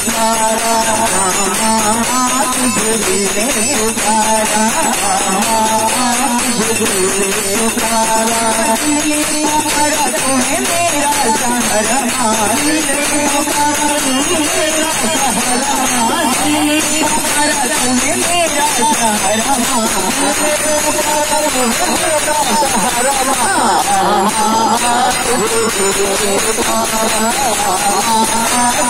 पुकारा तुझे पुकारा तुझे पुकारा पुकारा तुम्हें मेरा सहारा पुकारा मेरा सहारा पुकारा तुम्हें मेरा सहारा मेरा बलि मैया तेरी पूजा की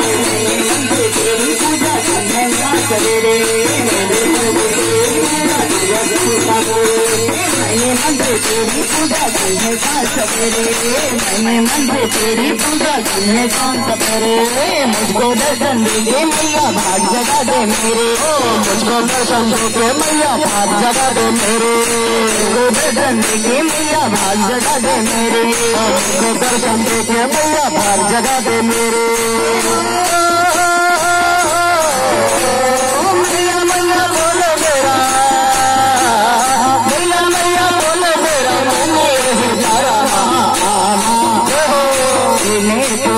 तेरी पूजा करने का सवेरे मैंने मंदिर तेरी पूजा करने का सवेरे मुझको दर्शन दे मैया भाग जगा दे मेरे मुझको दर्शन दे मैया भाग जगा दे मेरे मुझको दर्शन दे मैया भाग जगा दे मेरे मुझको दर्शन दे मैया भाग जगा दे मेरे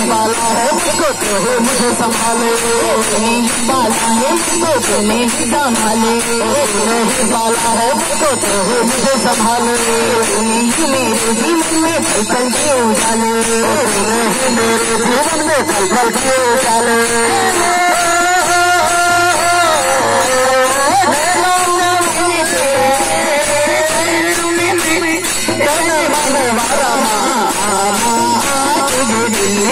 पाला है मुझको तो हो मुझे संभाले। पाला है मुझको तुम्हें ही संभाले पाला है मुझको तो हो मुझे संभाले। मेरे जीवन में पल के उजाले। मेरे जीवन में पल के उजाले।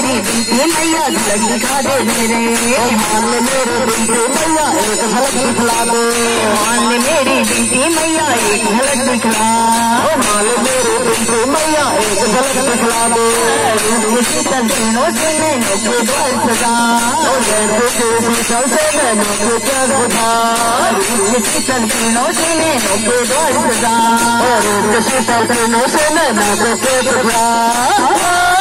मेरी बीती मैया झलक दिखा दे मेरे। मान ले मेरे बीती मैया एक झलक दिखला दे। मान ले मेरी बीती मैया एक झलक दिखला। मान ले मेरे बीती मैया एक झलक दिखला दे। दिनों से मैंने के द्वार सजा। से मैंने के क्या सजा दिनों से मैंने के द्वार सजा। शीतल दिनों से मैंने के सजा